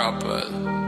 couple.